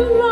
love.